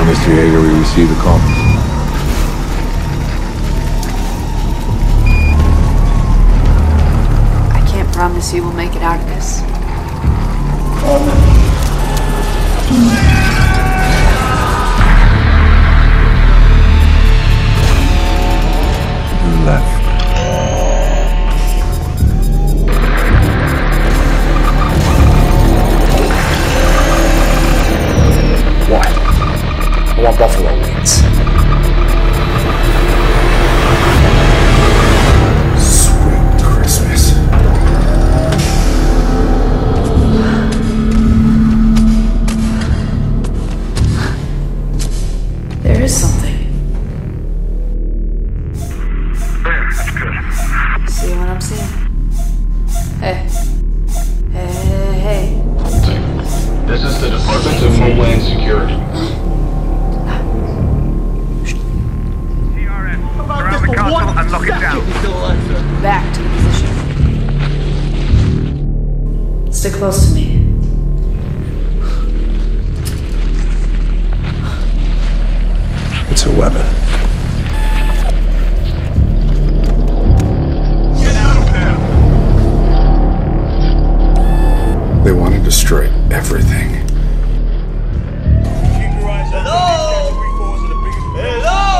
Mr. Yeager, we received a call. I can't promise you we'll make it out of this. There is something. See what I'm seeing? Hey. Hey, hey, hey. This is the Department of Homeland Security. Surround the castle and lock it down. Back to the position. Stick close to me. It's a weapon. Get out of! They want to destroy everything. Hello! Hello!